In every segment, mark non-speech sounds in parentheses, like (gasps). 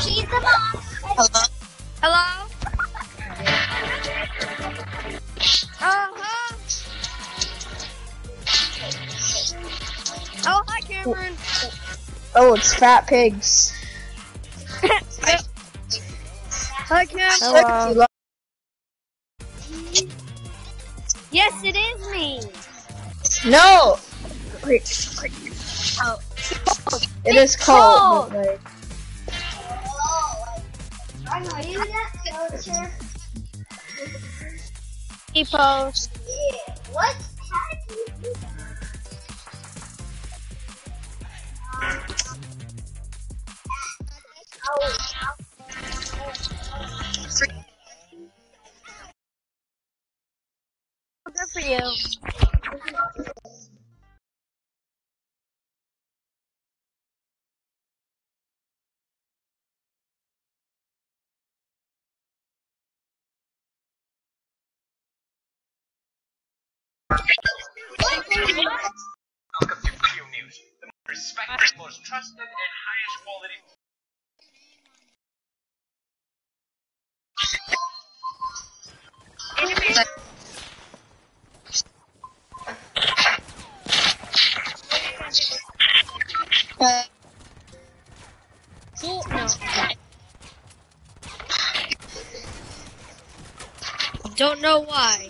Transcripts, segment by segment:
She's the mom. Hello? Hello? Uh-huh. Oh, hi, Cameron. Oh, it's fat pigs. (laughs) Hi, Cameron. Hello. Yes, it is me. No. It is cold. cold. Post. Welcome to Q News, the most respected, most trusted, and highest quality. No. Don't know why.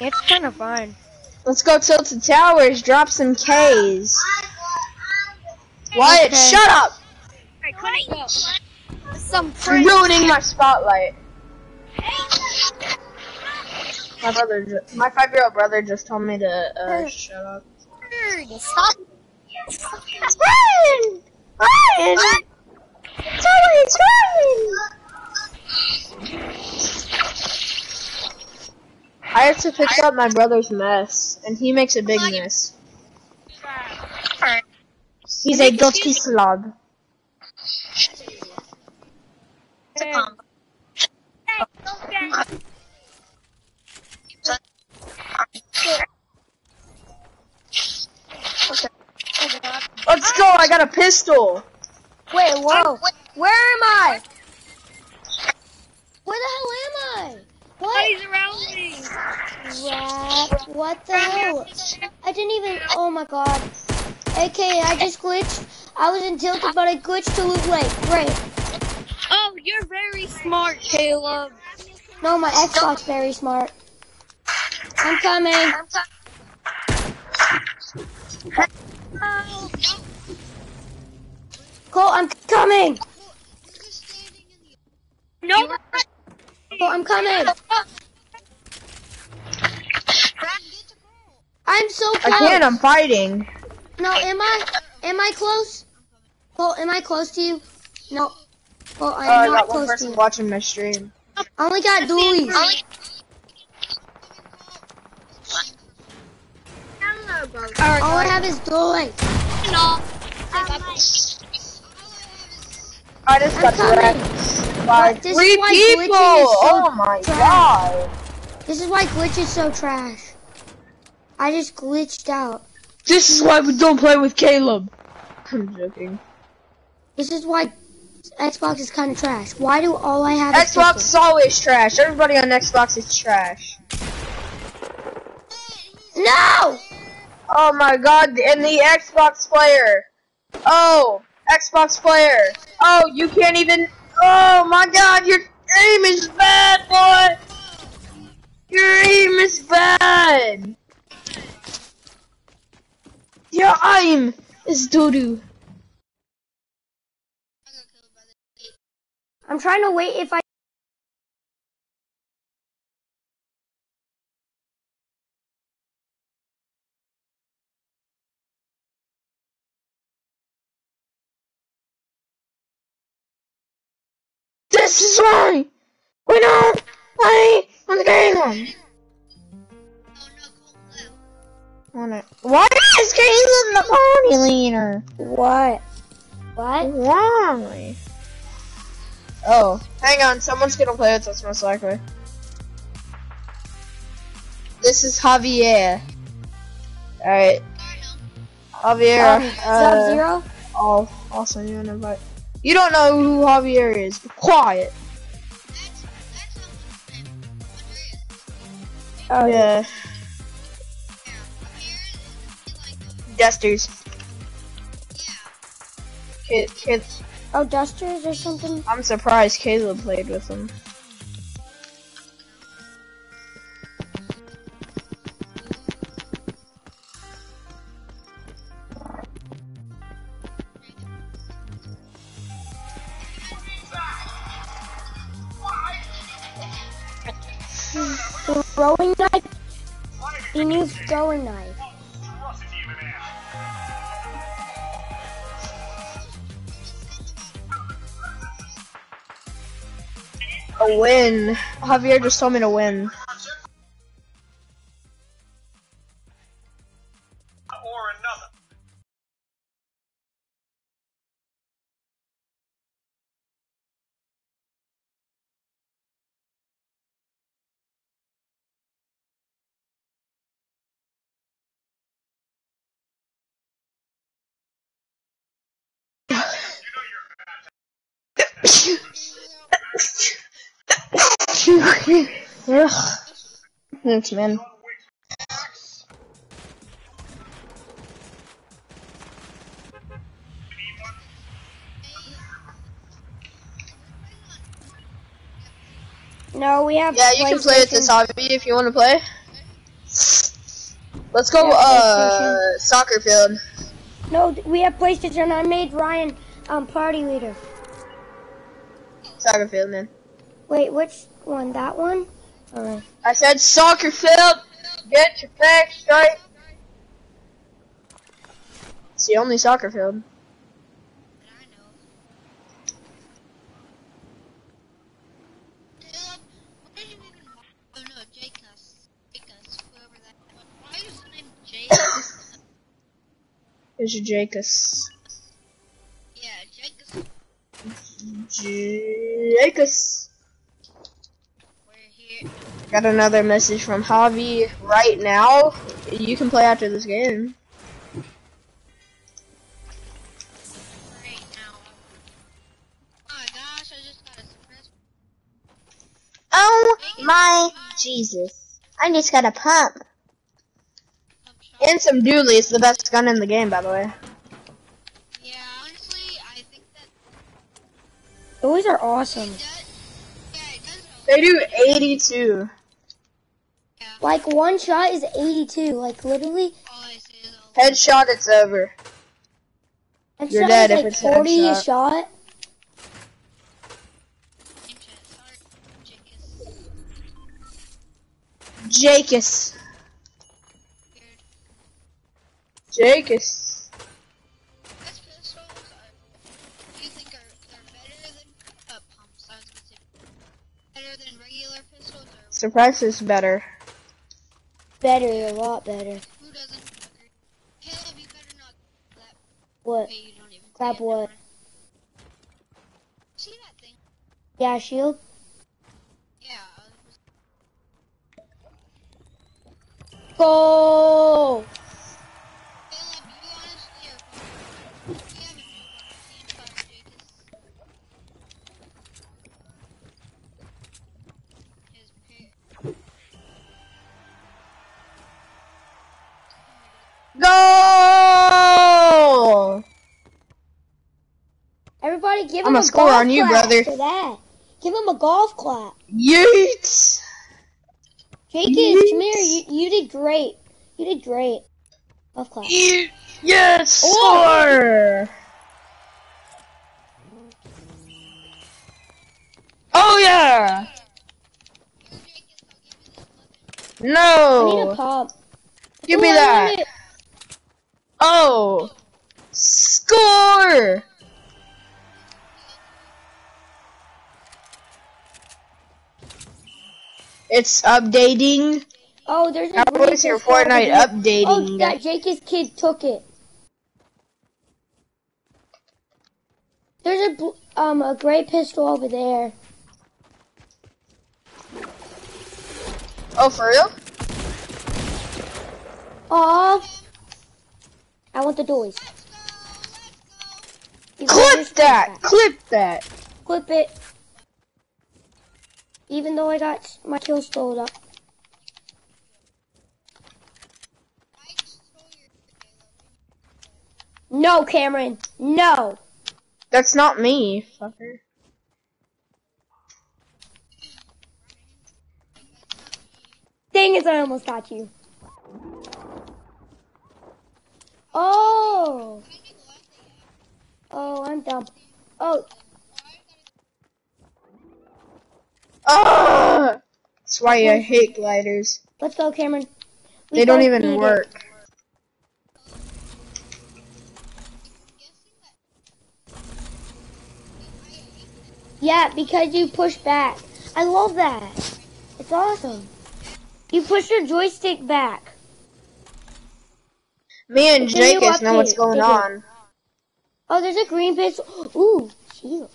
It's kind of fun. Let's go to Tilted Towers. Drop some K's. Wyatt, Okay. shut up! I couldn't go. Some ruining my spotlight. My brother, my five-year-old brother, just told me to uh, shut up. Stop. Ryan! Ryan! It's Ryan! I have to pick up my brother's mess, and he makes a big mess. He's a dirty slug. it's a combo. Let's go! I got a pistol. Wait, whoa. Where am I? Where the hell am I? What? around me. What? What the hell? I didn't even. Oh my god. AK, I just glitched. I was in tilted, but I glitched to loot lake. Great. Oh, you're very smart, Caleb. No, my Xbox very smart. I'm coming. Colt, I'm coming. no. Colt, I'm coming. I'm so I close. can't. I'm fighting. No, am I? Am I close? Colt, am I close to you? No. Colt, Oh, I'm I uh, not got one to person you. watching my stream. I only got dualies. All I have is dualies. No. I just got coming. wrecked by three people. so oh my trash. god! This is why glitch is so trash. I just glitched out. This is why we don't play with Caleb. (laughs) I'm joking. This is why Xbox is kind of trash. Why do all I have is Xbox is pistols? always trash. Everybody on Xbox is trash. No! Oh my god, and the Xbox player. Oh, Xbox player. Oh, you can't even. Oh my god, your aim is bad, boy. Your aim is bad. Your aim is doo doo. I'm trying to wait if I. This is why we don't play on the game. On it. Why is Caleb the party leader? What? What? Why? Oh, hang on. Someone's gonna play with us most likely. This is Javier. Alright. Javier, Um, uh, Sub Zero? I'll send you an invite. You don't know who Javier is. Be quiet. That's that's not one name. Andreas. Oh, Yeah. Yeah. Here is like a, Dusters. yeah. Kids. Oh, dusters or something? I'm surprised Caleb played with them. Needs throwing knife. A win. Javier just told me to win. Or another. Ugh. Thanks, man. No, we have. Yeah, you can play with this PlayStation. hobby if you want to play. Let's go, uh, soccer field. No, we have PlayStation. I made Ryan um party leader. Soccer field, man. Wait, which one? That one? Alright. I said soccer field. Get your facts straight. It's the only soccer field. But I know. Caleb, why did you even? Oh no, Jacus. Jacus, whoever that was. Why is the name Jacus? Here's your Jacus. yeah, Jacus. Jacus. We're here. Got another message from Javi right now. You can play after this game. right now. Oh my gosh, I just got a. Oh my Jesus. I just got a pump. pump. And some dually. It's the best gun in the game, by the way. Yeah, honestly, I think that Those are awesome. They do 82. Yeah, Like one shot is 82. Like literally, all I say is all Headshot, it's over. that You're shot dead is if like it's a 40 a shot. name chat. Surprise is better. Better, a lot better. who doesn't? Caleb, you better not clap. What? Wait, you don't even Clap what? never. See that thing? Yeah, shield. Yeah. I was- Go! Give I'm him a score on you, brother. For that, give him a golf clap. Yeet! Jacobs, Yeet. come here. You, you did great. You did great. Golf clap. Yeet! Yes! Oh. Score! Oh yeah! Here, I'll give you this weapon. I need a No! Give me Ooh, I that! Oh! Score! It's updating. Oh, there's a How was your Fortnite updating? Oh, that Jacobs kid took it. There's a um a gray pistol over there. Oh, for real? Aw. I want the doors. Let's go, let's go. You can just Clip that! Clip that! Clip it. Even though I got my kill stolen up. I stole your Caleb. No, Cameron. No. That's not me, fucker. Dang it, I almost got you. Oh. Oh, I'm dumb. Oh, That's why I hate gliders. let's go, Cameron. We They don't even need it. work. Yeah, because you push back. I love that. It's awesome. You push your joystick back. Me and Jake know what's going on. Oh, there's a green pistol. Ooh, shield.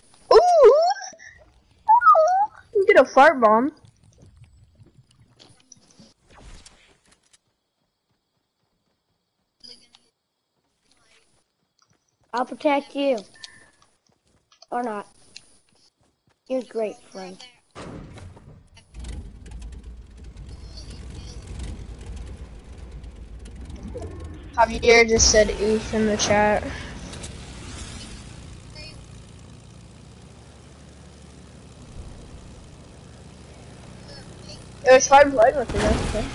Get a fart bomb. I'll protect you. Or not. You're a great, friend. Javier just said ETH in the chat. It was fun playing with though, okay.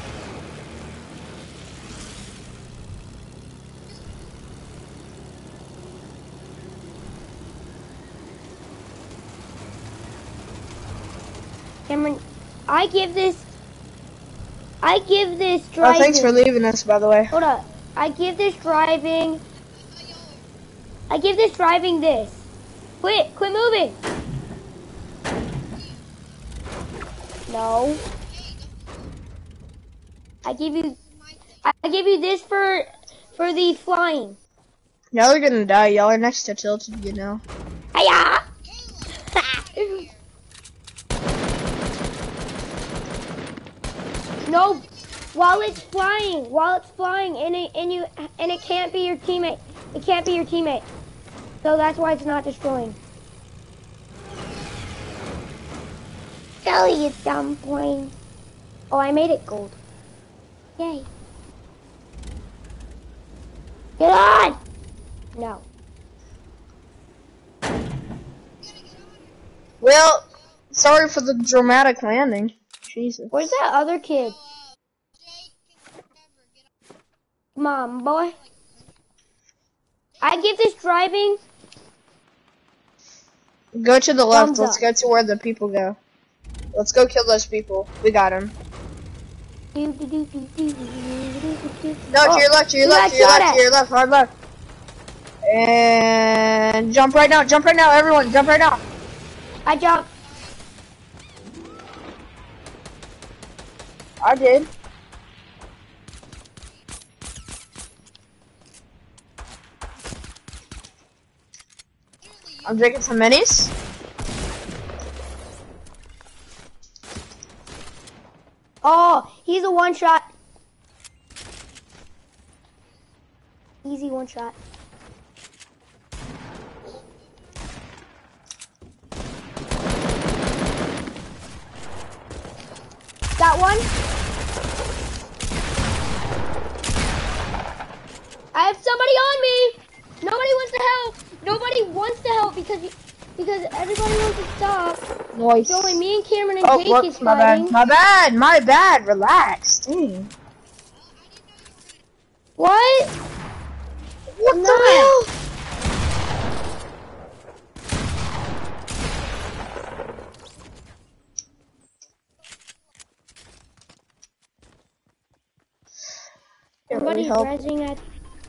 Cameron, I give this. I give this driving. Oh, thanks for leaving us, by the way. Hold up. I give this driving. I give this driving this. Quit. Quit moving. No. I give you. I give you this for for the flying. Y'all are gonna die. Y'all are next to Tilted, you know. Hiya! (laughs) no, while it's flying, while it's flying, and it and you and it can't be your teammate. It can't be your teammate. So that's why it's not destroying. Silly, you dumb plane. Oh, I made it gold. Yay. Get on! No. Well, sorry for the dramatic landing. Jesus. Where's that other kid? Come on, boy. I give this driving. Go to the left. Let's go to where the people go. Let's go kill those people. We got him. No, to your left, to your left, to your left, to your left, hard left. And jump right now, jump right now, everyone, jump right now. I jumped. I did. I'm drinking some minis. Oh, he's a one shot. Easy one shot. Got one. I have somebody on me. Nobody wants to help. Nobody wants to help because because everybody wants to stop. Nice. It's only me and Cameron and Oh, Jake whoops, is my fighting. bad, my bad, my bad. Relax. Dang. What? What No. the hell? Somebody's help. rezzing at.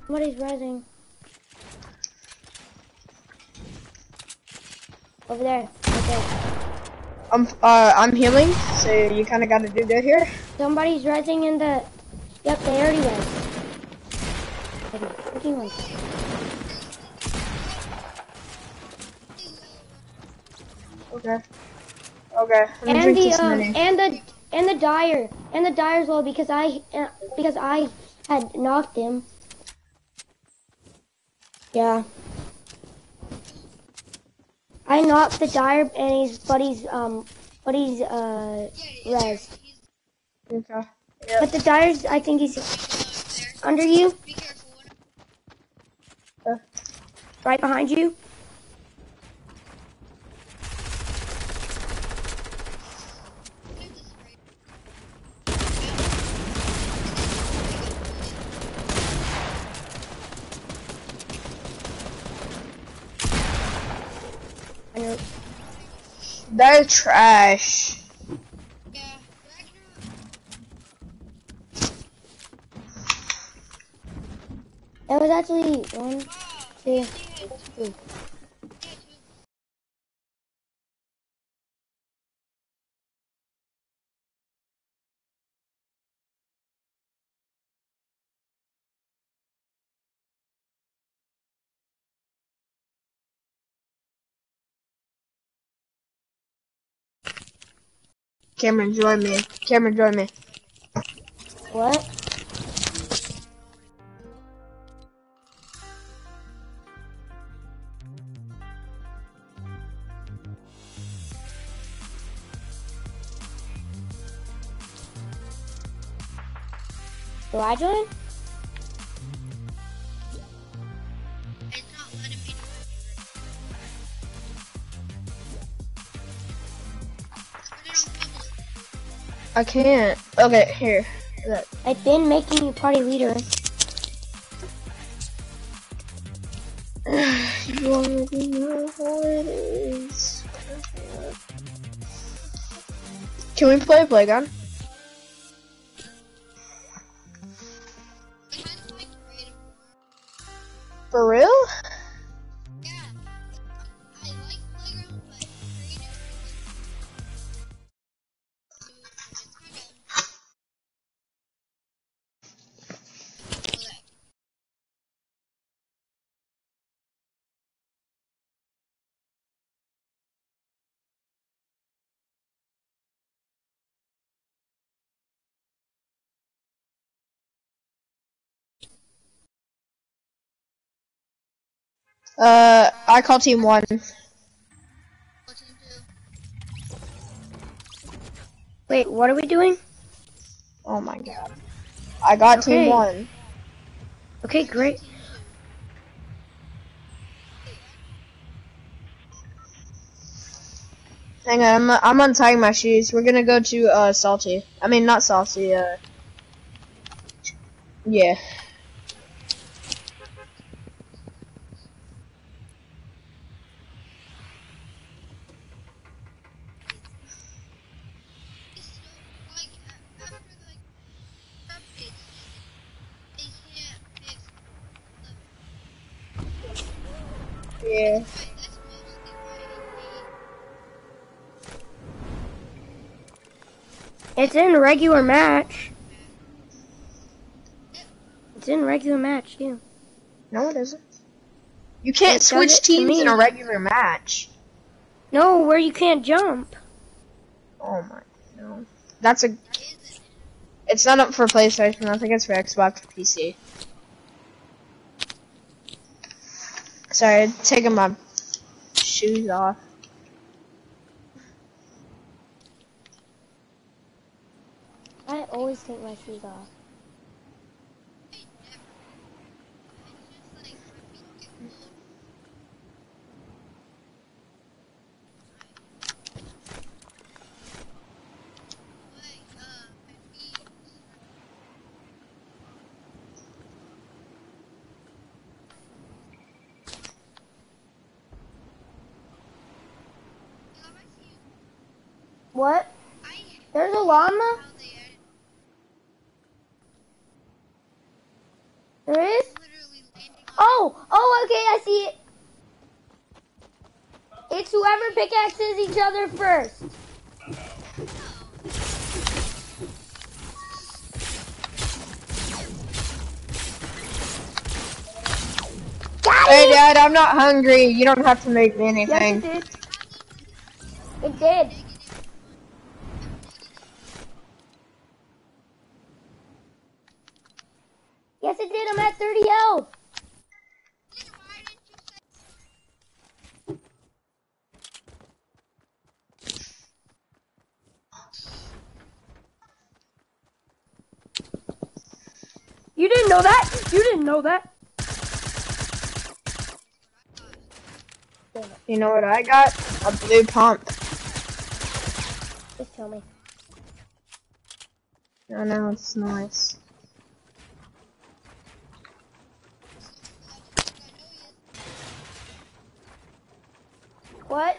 Somebody's rezzing. Over there. Right there. I'm uh I'm healing, so you kind of got to do that here. Somebody's rezzing in the. Yep, they already do? Okay. Okay. Me And the um and the and the dyer and the dyer's low because I uh, because I had knocked him. Yeah. I knocked the dire and his buddy's um buddy's uh res. he's Okay. But the dire's I think he's uh, under you, Be careful. Right behind you. They're trash. Yeah. That was actually one, two, three. Cameron, join me. Cameron, join me. What? Do I join? I can't. Okay, here. Look. I've been making you party leader. (sighs) You already know how it is. Can we play Playground? I kind of like creative more. For real? Uh, I call team one. Wait, what are we doing? Oh my god. I got Okay. team one. Okay, great. Hang on, I'm, I'm untying my shoes. We're gonna go to, uh, Salty. I mean, not Salty, uh. Yeah. Yeah. It's in regular match. It's in regular match, too. No, it isn't. You can't It switch it to teams in a regular match. No, where you can't jump. Oh my, no. That's a. It's not up for PlayStation. I think it's for Xbox or PC. Sorry, taking my shoes off. I always take my shoes off. What? There's a llama? There is? Oh, oh, okay, I see it. It's whoever pickaxes each other first. Got Hey, it! Dad, I'm not hungry. You don't have to make me Yes, anything. did. It did. Yes, it did. I'm at 30 health. didn't know that? You didn't know that? You know what I got? A blue pump. Just tell me. I know it's nice. What?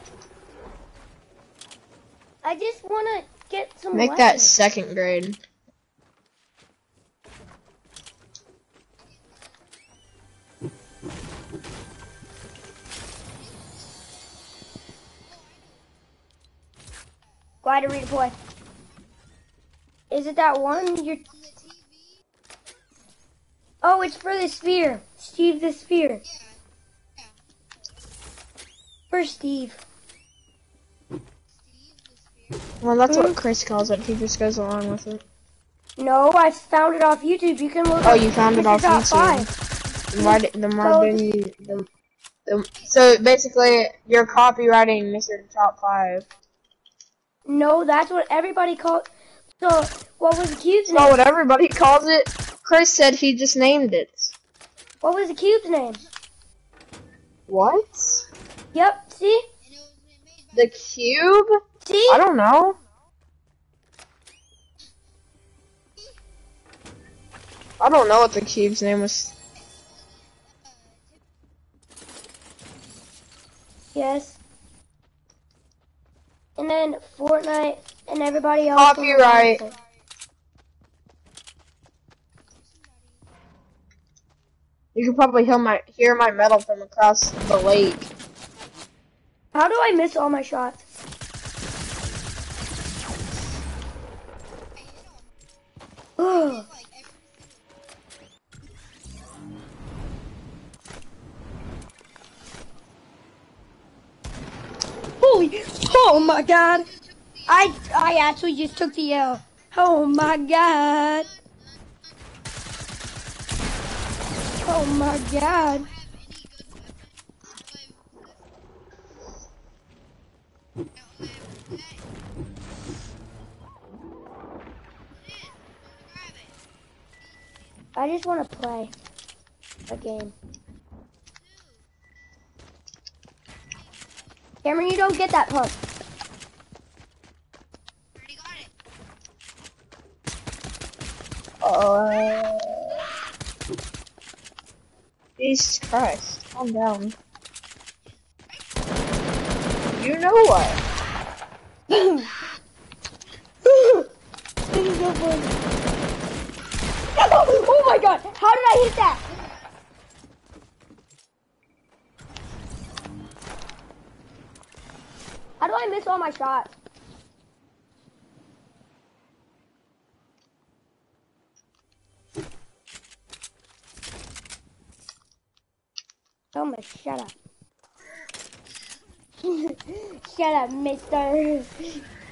I just want to get some Make that second grade. Glide to redeploy. Is it that one? You're. Oh, it's for the sphere. Steve the sphere. For Steve. Well, that's Hmm? what Chris calls it. He just goes along with it. No, I found it off YouTube. You can look. Oh, you found it off YouTube. Five. The more, the more So- you, the, the, so basically, you're copywriting Mr. Top Five. No, that's what everybody called. So, what was the cube's That's not what everybody calls it. Chris said he just named it. What was the cube's name? What? Yep. See? The cube? See? I don't know. I don't know what the cube's name was. Yes. And then Fortnite and everybody else. Copyright. You could probably hear my hear my metal from across the lake. How do I miss all my shots? Oh my God! I I actually just took the L. Oh my God! Oh my God! I just want to play a game. Cameron, you don't get that pump. Already got Uh, Jesus Christ, calm down. You know what? so (laughs) fun. Oh my god, how did I hit that? How do I miss all my shots? Thomas, shut up. Shut up, mister.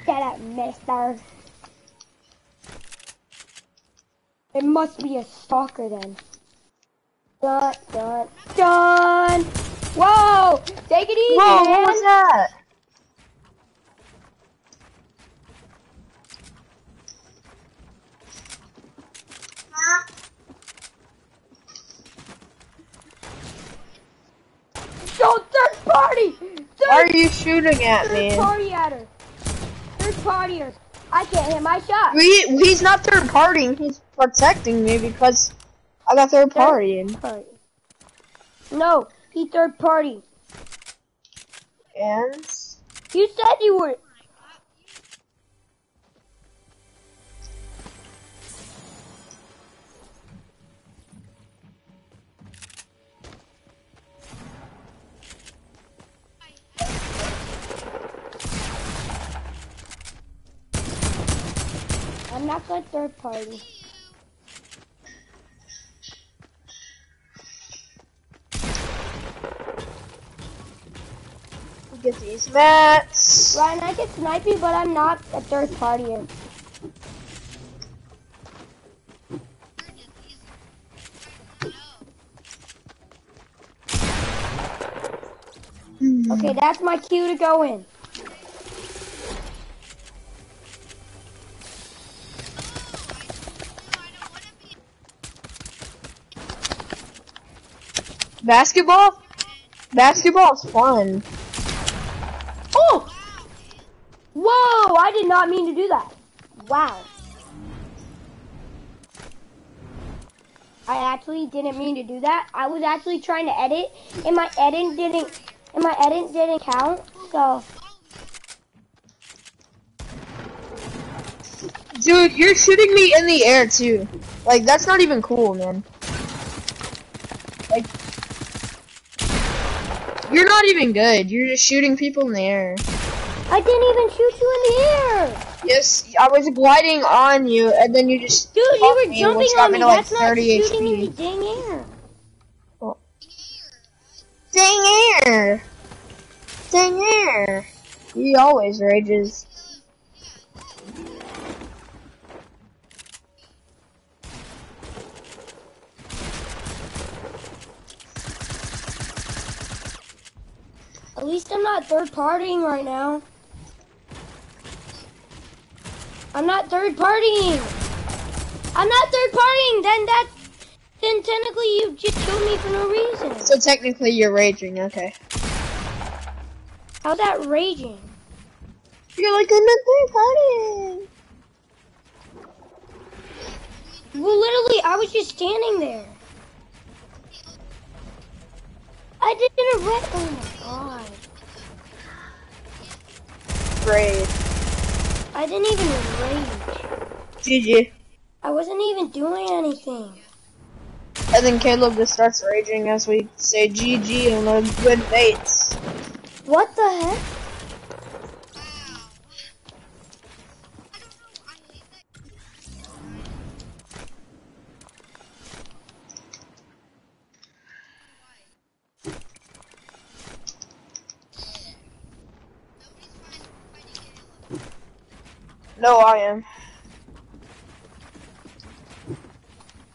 Shut up, mister. It must be a stalker then. Dun, dun, dun! Whoa! Take it easy, Whoa, man! what was that? Don't third party! Why are you shooting at me? third party at her! Third partiers! I can't hit my shot! We, he's not third partying, he's protecting me because I got third partying. Party. No, he third party. And You said you were. I'm not going third party. get these mats. Ryan, I can snipe you, but I'm not a third party. Okay, that's my cue to go in. Basketball? Basketball's fun. Oh! Whoa! I did not mean to do that. Wow. I actually didn't mean to do that. I was actually trying to edit, and my edit didn't, and my edit didn't count. So Dude, you're shooting me in the air too. Like that's not even cool, man. You're not even good. You're just shooting people in the air. I didn't even shoot you in the air. Yes, I was gliding on you, and then you just Dude, you were me, jumping on me. to, like, That's not 30 shooting in the HP. dang air. Oh. Dang air! Dang air! He always rages. Least I'm not third partying right now. I'm not third partying. I'm not third partying. Then that, then technically you just killed me for no reason. So technically, you're raging. Okay. How's that raging? You're like I'm not third partying. Well, literally, I was just standing there. I didn't rage. Oh my god. Rage. I didn't even rage. GG. I wasn't even doing anything. And then Caleb just starts raging as we say GG on the good baits. What the heck? No, I am.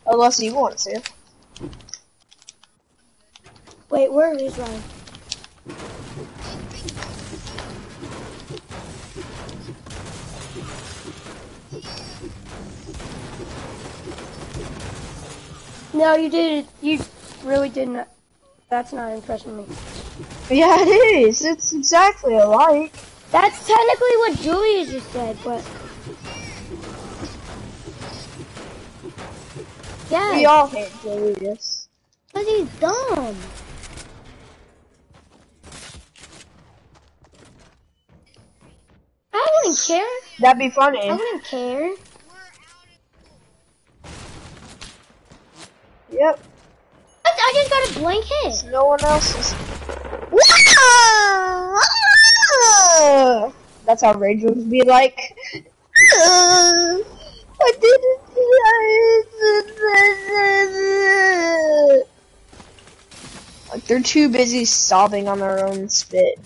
Unless you want to. Wait, where is Ryan? No, you did. You really didn't. That's not impressing me. Yeah, it is. It's exactly alike. That's technically what Julius just said, but. Yeah, We all hate Julius. because he's dumb. I wouldn't care. That'd be funny. I wouldn't care. Yep. I, I just got a blank hit. No one else (laughs) That's how rage would be like. Uh, I didn't. See. Like they're too busy sobbing on their own spit.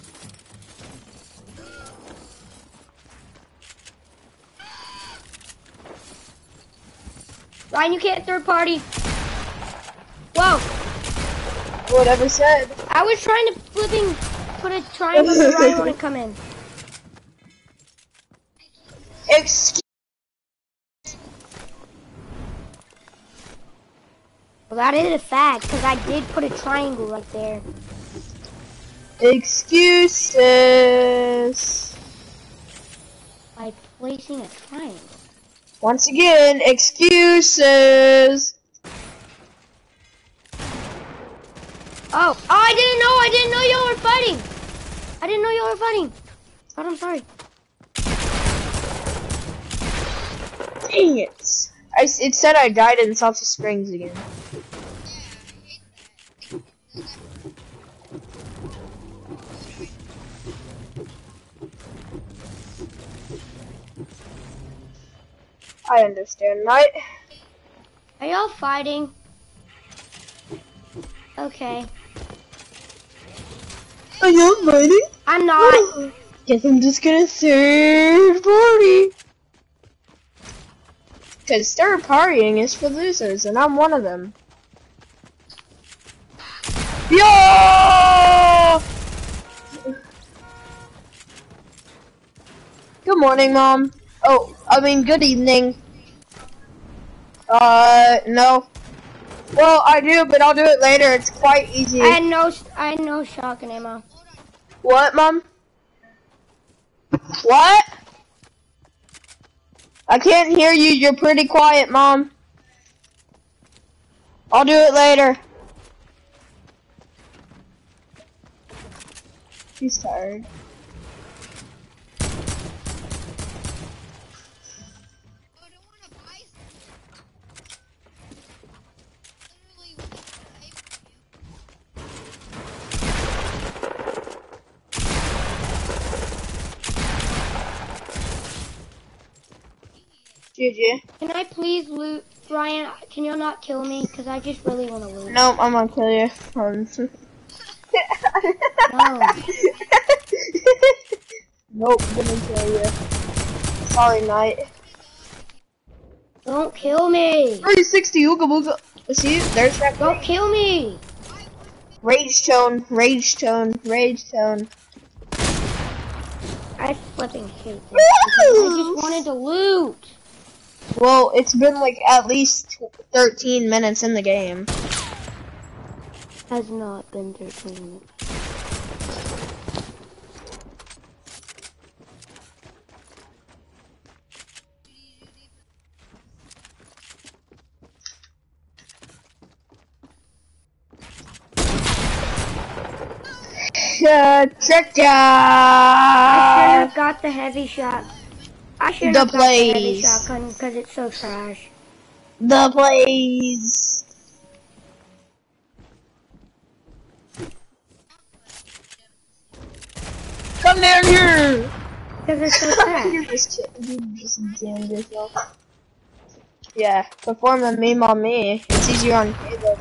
Ryan, you can't third party. Whoa. Whatever said. I was trying to flipping put a triangle so Ryan wouldn't come in. (laughs) Excuse. Well, that is a fact, because I did put a triangle right there. Excuses. By placing a triangle. Once again, excuses. Oh, oh, I didn't know, I didn't know y'all were fighting. I didn't know y'all were fighting. But I'm sorry. Dang it. I, it said I died in Salty Springs again. I understand, right? Are y'all fighting? Okay. I am fighting. I'm not. (gasps) Guess I'm just gonna third party. Cause third partying is for losers, and I'm one of them. Yo! Good morning, mom. Oh, I mean, good evening. Uh, no. Well, I do, but I'll do it later. It's quite easy. I had no, I had no shotgun ammo. What, Mom? What? I can't hear you. You're pretty quiet, Mom. I'll do it later. She's tired. GG. Can I please loot, Ryan? Can you not kill me? Cause I just really want to loot. Nope, I'm gonna kill you. Um, (laughs) No. nope, gonna kill you. Sorry, Knight. Don't kill me. 360 Ooga Booga. See, there's that Don't kill me. rage tone, rage tone, rage tone. I flipping hate this. I just wanted to loot. Well, it's been like at least 13 minutes in the game. Has not been 13 minutes. Cha cha I should have got the heavy shot. I should The heavy shotgun because it's so trash. The blaze. Come down here. Because it's so you (laughs) trash. just you just yourself. Yeah, perform a meme on me. It's easier on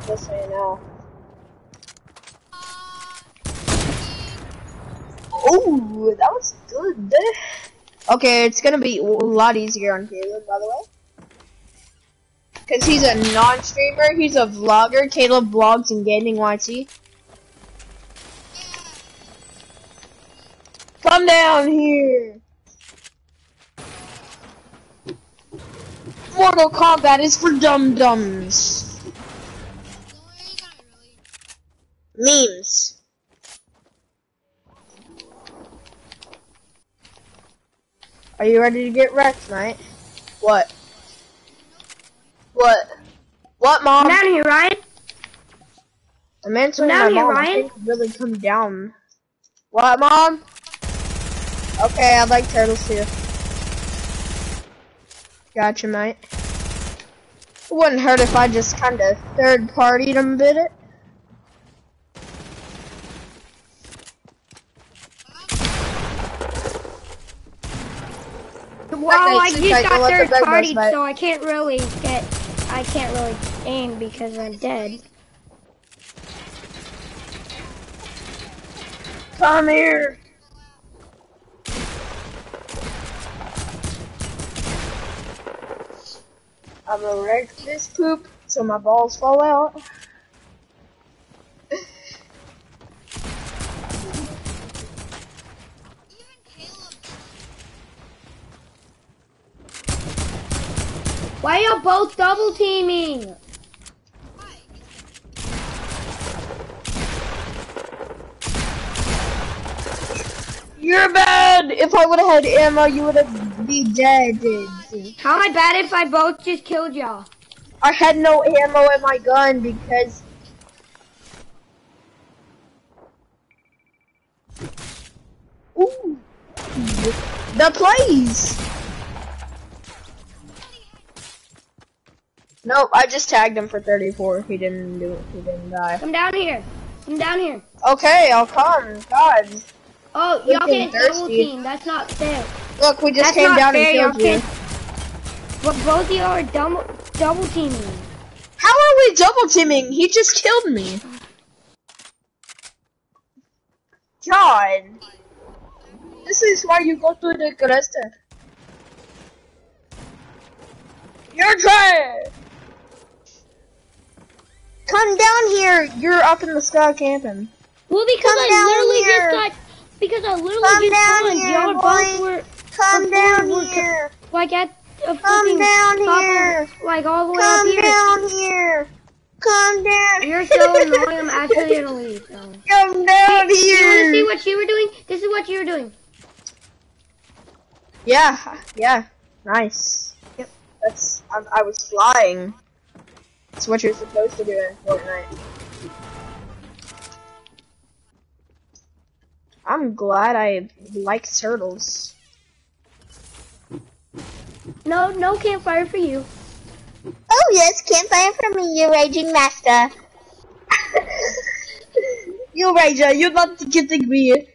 just so you know. Oh, that was good. Okay, it's gonna be a lot easier on Caleb, by the way. Cause he's a non-streamer, he's a vlogger. Caleb vlogs in gaming YT. Come down here. Mortal Kombat is for dum dums. The only reason I really Memes. Are you ready to get wrecked, mate? What? What? What, mom? Come down here, Ryan. I'm answering Come my down here, mom. Ryan. really come down. What, mom? Okay, I like turtles too. Gotcha, mate. It wouldn't hurt if I just kind of third partied them a bit. Well, I just got third party, so I can't really get. I can't really aim because I'm dead. Come here. I'm gonna wreck this poop so my balls fall out. Why are you both double teaming? You're bad! If I would have had ammo, you would have be dead. How am I bad if I both just killed y'all? I had no ammo in my gun because. Ooh. The plays! Nope, I just tagged him for 34. He didn't do it. He didn't die. Come down here. Come down here. Okay, I'll come. God. Oh, y'all can't double team. That's not fair. Look, we just That's came down fair. and killed you. But both of y'all are double double teaming. How are we double teaming? He just killed me. God. This is why you go to the Cresta. You're trying. Come down here. You're up in the sky camping. Well, because Come I literally here. just got. Because I literally Come just down here, Y'all both were Come down we're here. like at a Come down top of- like all the way Come up here. Come down here. Calm down. You're so (laughs) annoying. I'm actually gonna leave. So. Come down here! You wanna see what you were doing? This is what you were doing. Yeah, yeah, nice. Yep. That's I, I was flying. That's what you're supposed to do in Fortnite. I'm glad I like turtles. No, no campfire for you. Oh yes, campfire for me, you raging master. (laughs) You Raja, you're not getting me.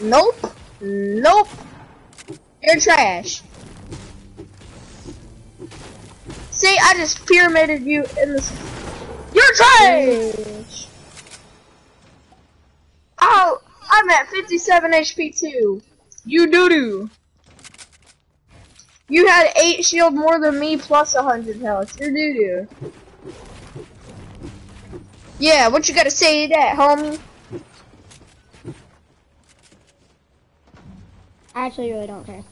Nope. Nope. You're trash. See, I just pyramided you in this. You're trash. Oh, I'm at 57 HP too. You doo doo. You had 8 shield more than me plus 100 health. You're doo doo. Yeah, what you gotta say to that, homie? I actually really don't care.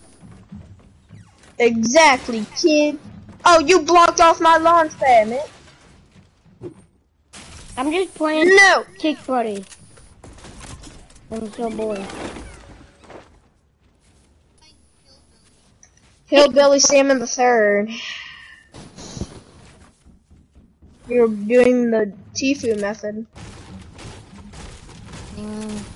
Exactly, kid. Oh, you blocked off my launch pad, man. I'm just playing No. Kick Buddy. I'm so bored. Hillbilly Salmon the Third. You're doing the Tfue method. Mm.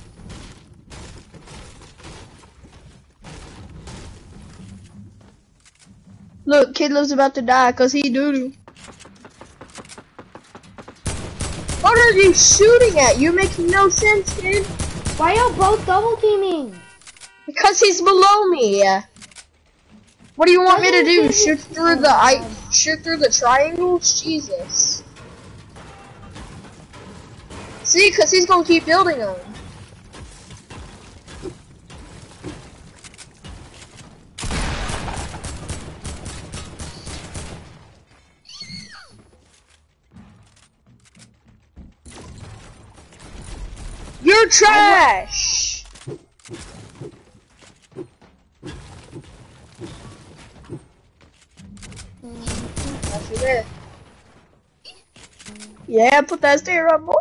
Look, Kidlo's about to die because he doo doo. What are you shooting at? You make no sense, kid. Why y'all both double teaming? Because he's below me. What do you want me to do? Shoot through the I shoot through the triangles? Jesus. See, cause he's gonna keep building them. Trash. Yeah, put that stair up, boy.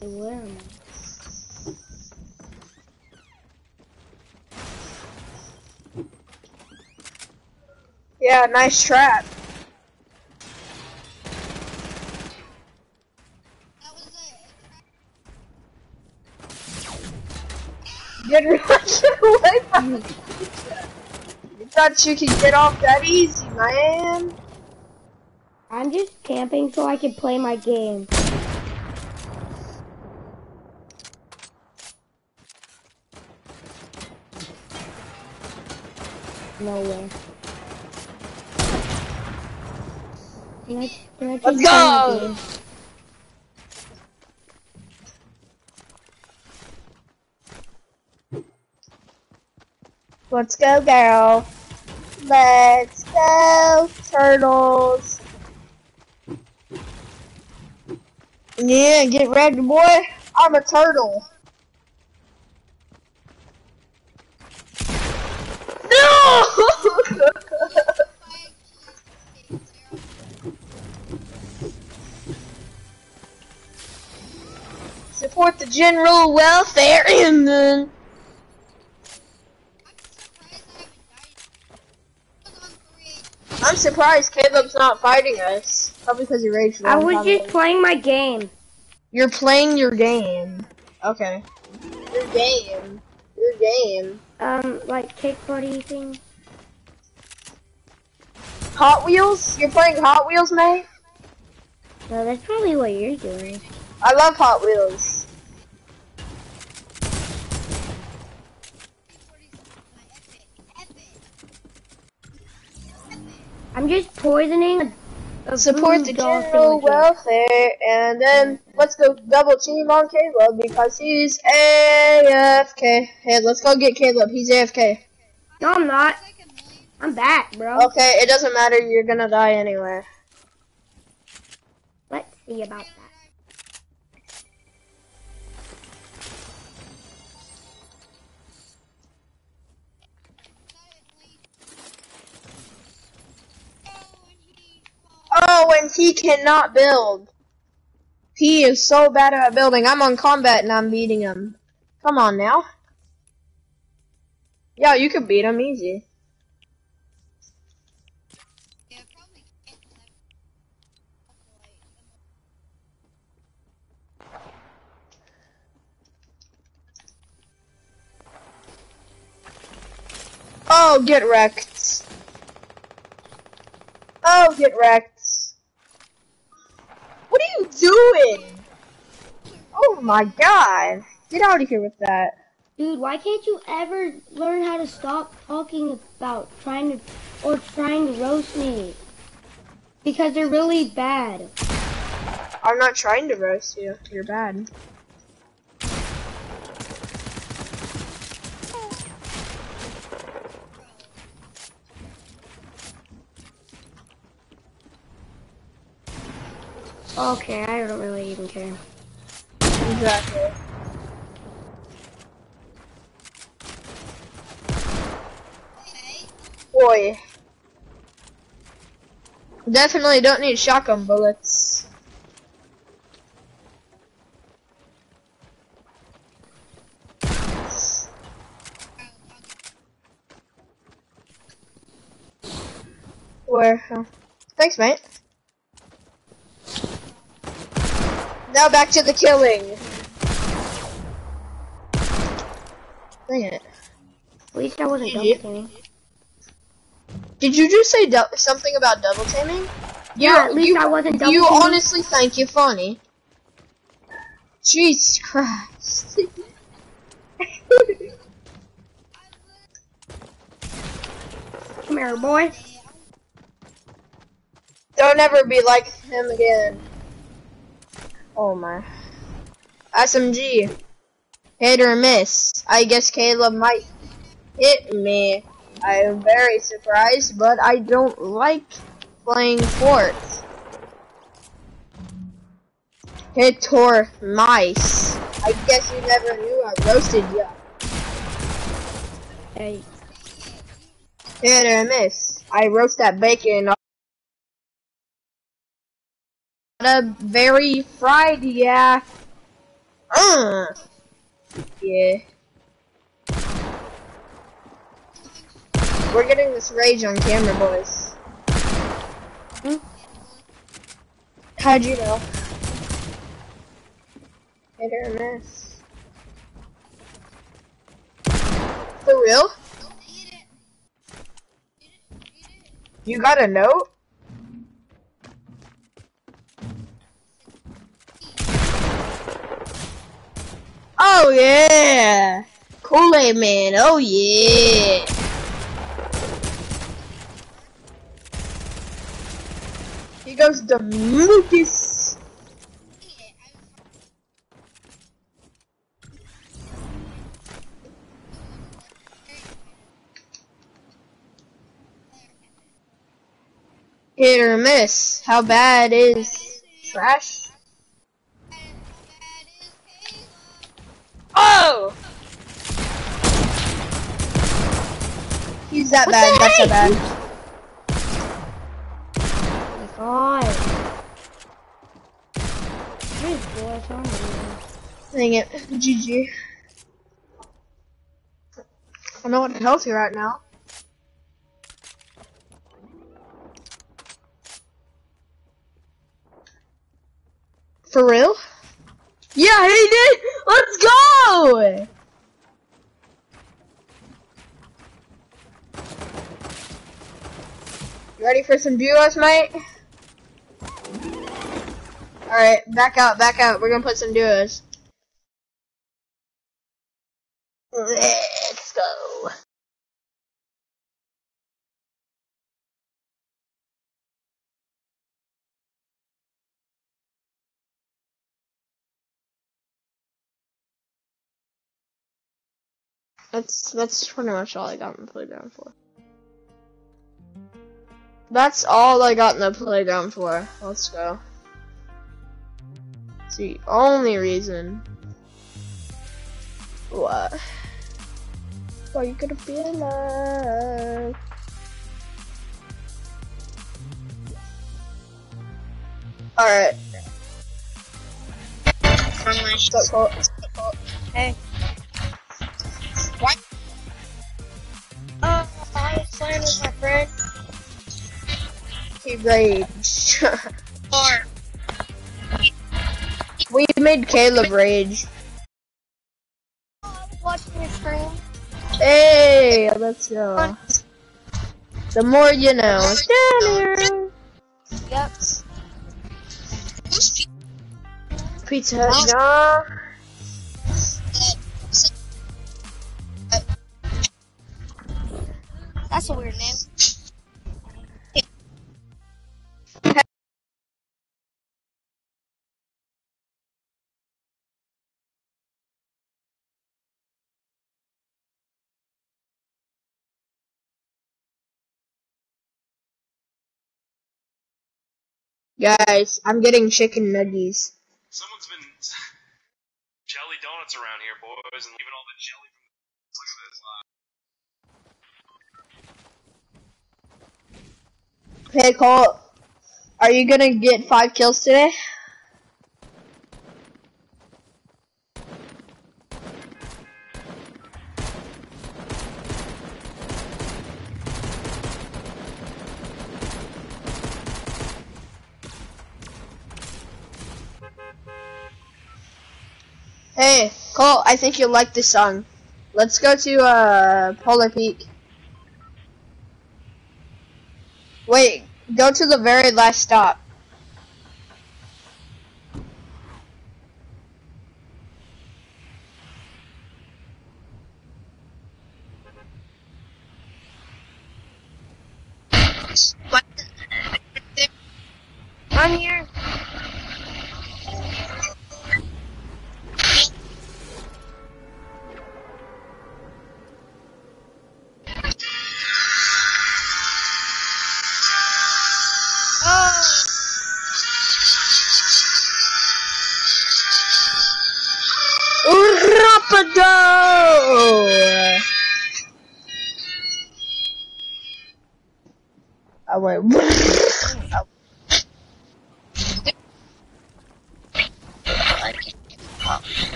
Where am I? Yeah, nice trap. That was it. Get away from me. You thought you could get off that easy, man. I'm just camping so I can play my game. Nowhere. Can I, can I Let's go! Let's go, girl. Let's go, turtles. Yeah, get ready, boy. I'm a turtle. General welfare and then. I'm surprised I haven't died. I was on three. I'm surprised Caleb's not fighting us. Probably because he raged. I was just playing my game. You're playing your game. Okay. Your game. Your game. Um, like kick buddy thing. Hot Wheels? You're playing Hot Wheels, mate? No, that's probably what you're doing. I love Hot Wheels. I'm just poisoning Support the general welfare, and then let's go double team on Caleb because he's AFK. Hey, let's go get Caleb. He's AFK. No, I'm not. I'm back, bro. Okay, it doesn't matter. You're gonna die anyway. Let's see about that. Oh, and he cannot build. He is so bad at building. I'm on combat and I'm beating him. Come on now. Yeah, you could beat him easy. Oh, get wrecked. Oh, get wrecked. What are you doing? Oh my god. Get out of here with that. Dude, why can't you ever learn how to stop talking about trying to or trying to roast me? Because they're really bad. I'm not trying to roast you. You're bad. Okay, I don't really even care. Exactly. Boy. Definitely don't need shotgun bullets. Where? Thanks, mate. Now back to the killing. Dang it. At least I wasn't double Yeah. teaming. Did you just say something about double taming? Yeah, at least I wasn't double You teaming. honestly think you're funny. Jesus Christ. Come here, boy. Don't ever be like him again. Oh my. SMG. Hit or miss. I guess Caleb might hit me. I am very surprised, but I don't like playing forts. Hit or mice. I guess you never knew I roasted you. Hey, Hit or miss. I roast that bacon. A very fried, yeah. Uh. Yeah. We're getting this rage on camera, boys. Hmm? How'd you know? Hit or miss. For real? You got a note? Oh yeah! Kool-Aid Man, oh yeah! He goes to Lucas. Hit or miss. How bad is trash? Oh! He's that bad, that's so bad. oh my god. These boys are. Dang it. GG. I'm not healthy right now. For real? Yeah, he did! Let's go! You ready for some duos, mate? Alright, back out, back out. We're gonna put some duos. Let's go. That's that's pretty much all I got in the playground for. That's all I got in the playground for. Let's go. It's the only reason. What? Why you gonna be alive? Alright. Hey. I was playing with my friend. He rage. (laughs) Or we made Caleb rage. Watching your stream. Hey, let's go. The more you know. Yep. Pizza Hut, That's a weird name. Guys, I'm getting chicken nuggies. Someone's been (laughs) jelly donuts around here, boys, and leaving all the jelly from the. (laughs) Look at this. Hey, Colt. Are you gonna get five kills today? Hey, Colt, I think you'll like this song. Let's go to uh, Polar Peak. Wait, go to the very last stop.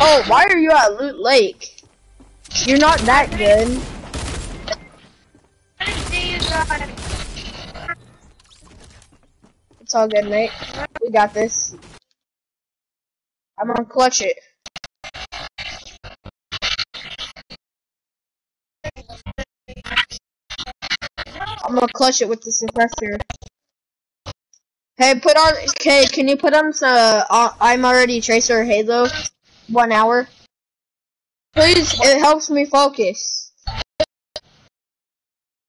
Oh, why are you at Loot Lake? You're not that good. It's all good, mate. We got this. I'm gonna clutch it. I'm gonna clutch it with the suppressor. Hey, put on. Okay, can you put on some? Uh, I'm already Tracer Halo. One hour. Please, it helps me focus.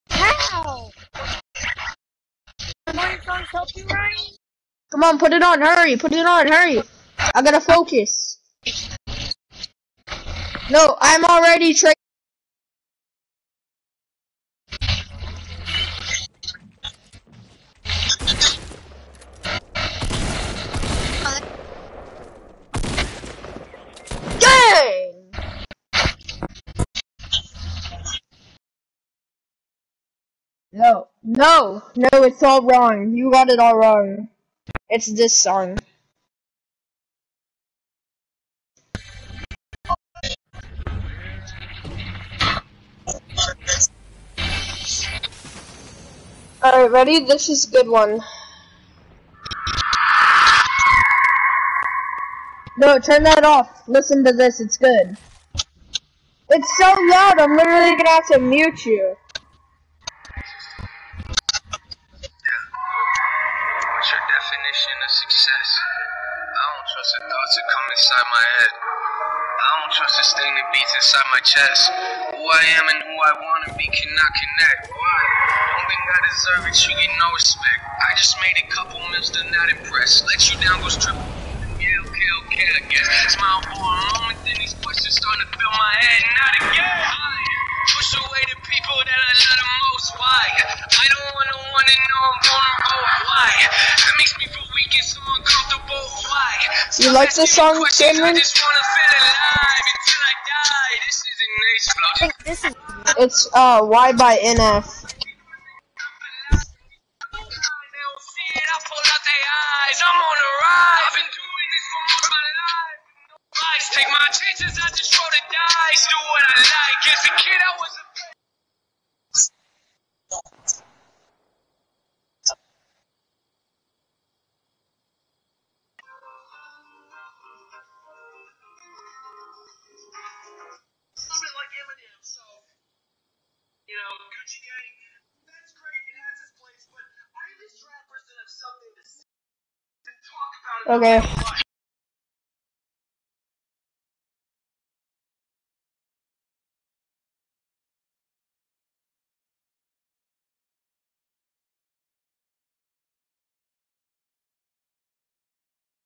How? Help you, Ryan? Come on, put it on. Hurry, put it on. Hurry. I gotta focus. No, I'm already Tracer. Dang! No, no, no, it's all wrong. You got it all wrong. It's this song. Alright, ready? This is a good one. No, turn that off. Listen to this, it's good. It's so loud, I'm literally gonna have to mute you. Definition of success? I don't trust the thoughts that come inside my head. I don't trust this thing that beats inside my chest. Who I am and who I want to be cannot connect. Why? Don't think I deserve it, you get no respect. I just made a couple mils to not impress. Let you down goes triple. Yeah, okay, okay, I guess. Smile for a moment, then these questions start to fill my head. Not again. I push away the people that I love the most. Why? I don't wanna wanna know I'm vulnerable. Why? That makes me feel weak and so uncomfortable. Why? You like this song, Cameron? I just wanna feel alive until I die. This is an ace flow. I think this is It's uh Why by NF. Take my chances, I just roll the dice. Do what I like. As a kid, I was a you know, Gucci Gang, that's great, it has its place, but I rappers that have something to say, to talk about it. Okay.